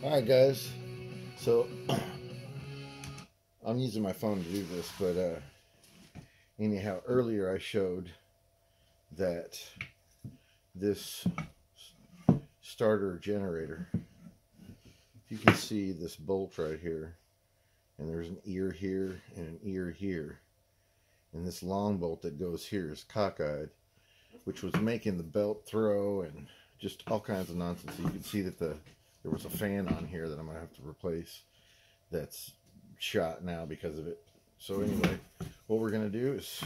Alright guys, so I'm using my phone to do this, but uh, anyhow, earlier I showed that this starter generator, if you can see this bolt right here, and there's an ear here and an ear here, and this long bolt that goes here is cockeyed, which was making the belt throw and just all kinds of nonsense. So you can see that the there was a fan on here that I'm gonna have to replace that's shot now because of it. So anyway, what we're gonna do is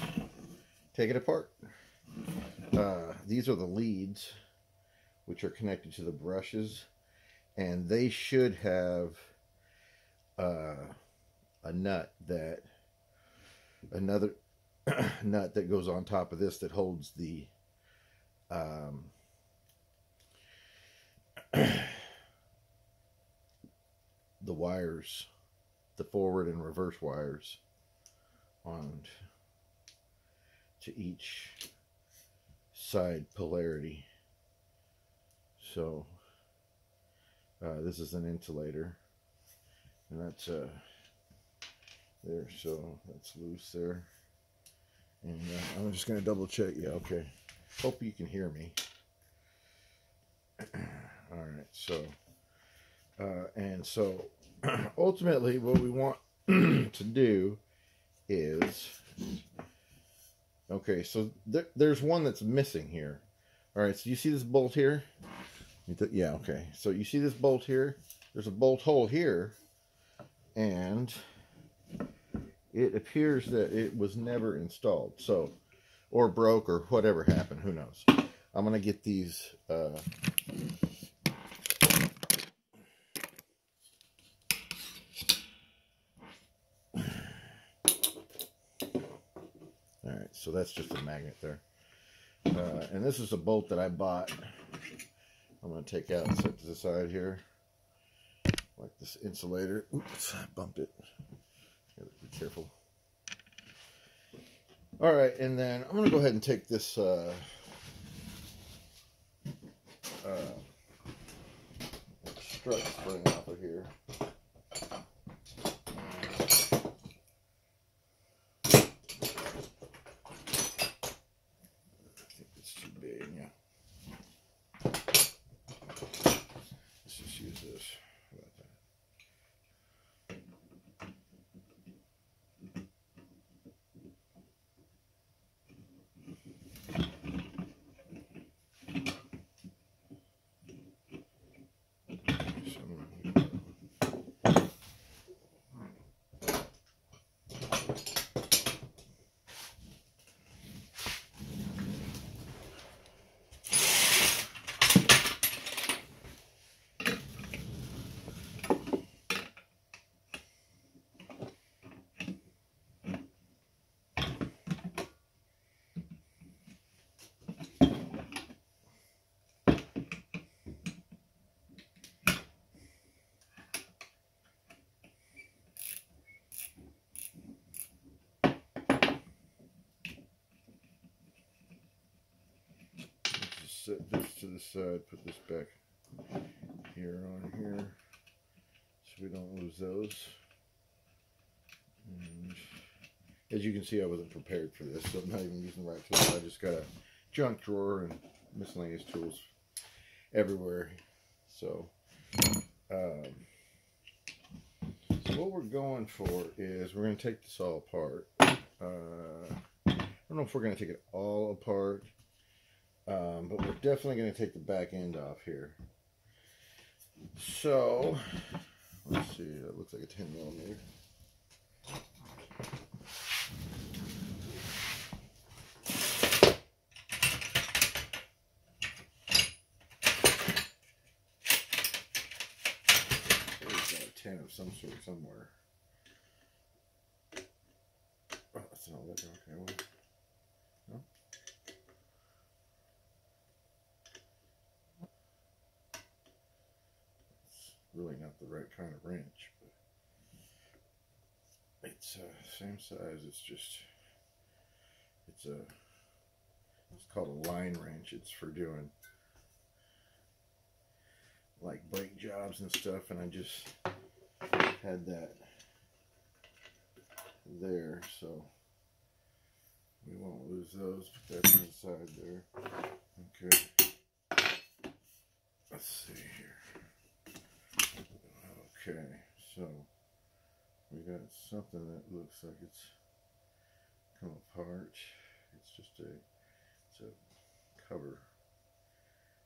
take it apart. Uh, these are the leads which are connected to the brushes and they should have uh, a nut that another nut that goes on top of this that holds the um, the wires, the forward and reverse wires on to each side polarity. So uh, this is an insulator and that's uh, there so that's loose there. And uh, I'm just gonna double check yeah okay. Hope you can hear me. All right so uh, and so ultimately what we want to do is okay so th there's one that's missing here. All right so you see this bolt here? Yeah okay. So you see this bolt here? There's a bolt hole here and it appears that it was never installed. So or broke or whatever happened who knows? I'm gonna get these uh, So that's just a magnet there. Uh, and this is a bolt that I bought. I'm going to take out and set to the side here. Like this insulator. Oops, I bumped it. Be careful. All right, and then I'm going to go ahead and take this uh, uh, strut spring off of here. Set this to the side, put this back here on here so we don't lose those. And as you can see, I wasn't prepared for this, so I'm not even using the right tools. I just got a junk drawer and miscellaneous tools everywhere. So, um, so what we're going for is we're going to take this all apart. Uh, I don't know if we're going to take it all apart um, but we're definitely going to take the back end off here. So, let's see, that looks like a 10 millimeter. There's a 10 of some sort somewhere. Oh, that's not looking okay. Well, really not the right kind of wrench, but it's uh, same size. It's just it's a it's called a line wrench. It's for doing like brake jobs and stuff, and I just had that there, so we won't lose those. Put that inside there. Okay. Let's see here. Okay, so we got something that looks like it's come apart. It's just a it's a cover.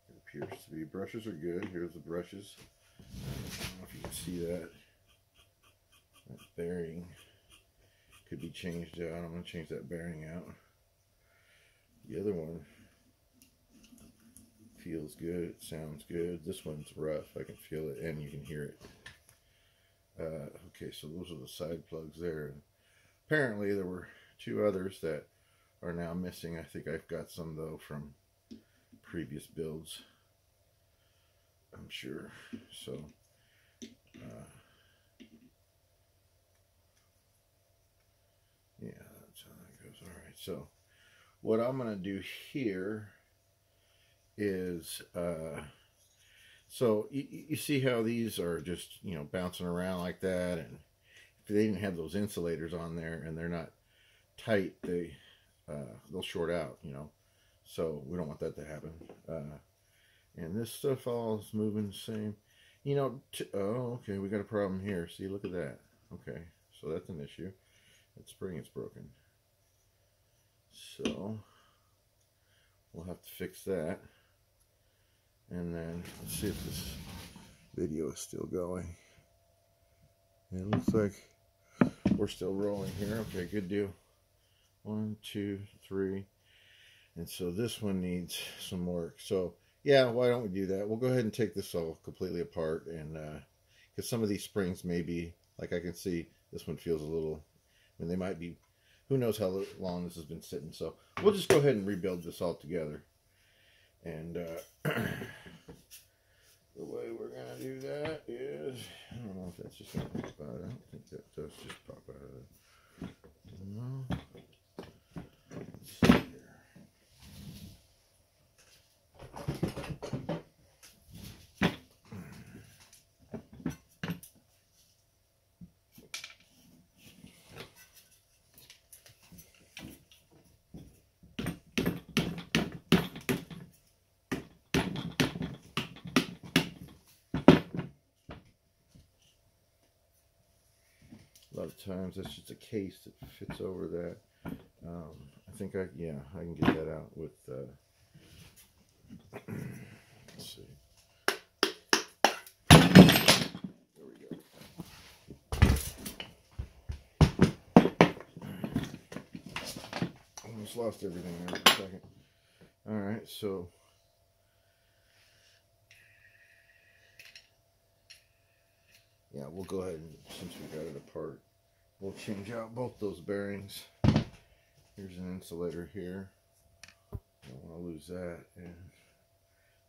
It appears to be. Brushes are good. Here's the brushes. I don't know if you can see that. That bearing could be changed out. I'm going to change that bearing out. The other one feels good. It sounds good. This one's rough. I can feel it and you can hear it. Uh, okay, so those are the side plugs there. Apparently there were two others that are now missing. I think I've got some though from previous builds. I'm sure. So, uh, yeah, that's how that goes. All right. So, what I'm going to do here is, uh, so you, you see how these are just, you know, bouncing around like that. And if they didn't have those insulators on there and they're not tight, they, uh, they'll short out, you know. So we don't want that to happen. Uh, and this stuff all is moving the same. You know, oh, okay, we got a problem here. See, look at that. Okay, so that's an issue. That spring is broken. So, we'll have to fix that. And then, let's see if this video is still going. It looks like we're still rolling here. Okay, good deal. One, two, three. And so this one needs some work. So, yeah, why don't we do that? We'll go ahead and take this all completely apart and because uh, some of these springs may be, like I can see, this one feels a little, I mean, they might be, who knows how long this has been sitting. So we'll just go ahead and rebuild this all together. And uh, the way we're going to do that is, I don't know if that's just going to. I don't think that does just pop out of it. No. A lot of times that's just a case that fits over that. Um, I think I, yeah, I can get that out with, uh, let's see. There we go. Almost lost everything there for a second. All right, so yeah, we'll go ahead and since we got it apart, we'll change out both those bearings. Here's an insulator here. Don't want to lose that. And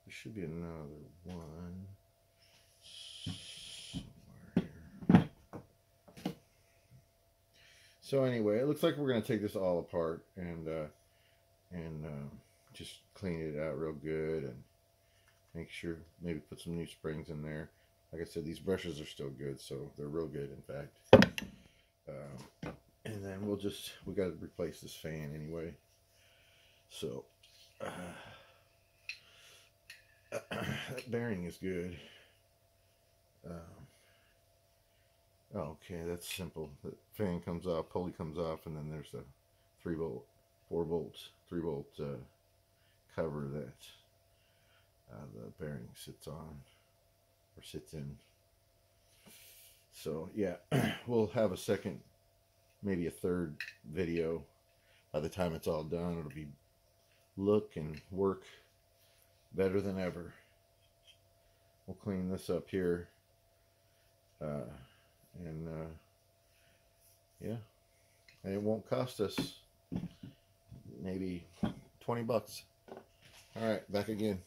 there should be another one somewhere here. So anyway, it looks like we're going to take this all apart and uh, and uh, just clean it out real good and make sure maybe put some new springs in there. Like I said, these brushes are still good, so they're real good, in fact. And then we'll just, we got to replace this fan anyway. So, uh, that bearing is good. Um, okay, that's simple. The fan comes off, pulley comes off, and then there's a 3 volt, 4 volts, 3 volt uh, cover that uh, the bearing sits on or sits in. So yeah, we'll have a second, maybe a third video. By the time it's all done, it'll be look and work better than ever. We'll clean this up here. Uh, and uh, yeah, and it won't cost us maybe 20 bucks. All right, back again.